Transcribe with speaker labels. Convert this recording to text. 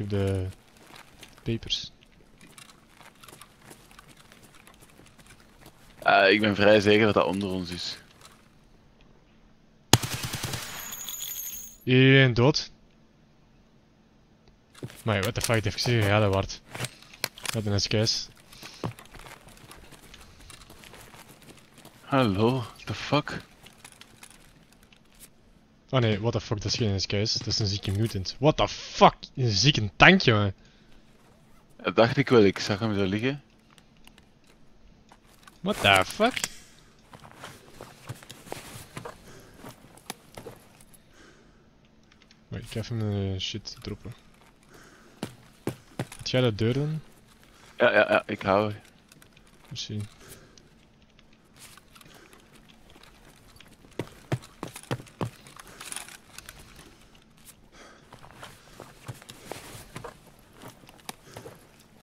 Speaker 1: heb de papers.
Speaker 2: Eh, ik ben vrij zeker dat dat onder ons is.
Speaker 1: Eén dood. Maar what the fuck, heeft gezegd, ja dat wordt. Wat een SKS.
Speaker 2: Hallo, what the fuck?
Speaker 1: Oh nee, what the fuck, dat is geen SKS, dat is een zieke mutant. What the fuck, een zieke tank jongen.
Speaker 2: Dat dacht ik wel, ik zag hem zo liggen.
Speaker 1: What the fuck? Wait, ik ga even mijn shit droppen. Had jij de deur dan?
Speaker 2: Ja, ja, ja, ik hou.
Speaker 1: Misschien.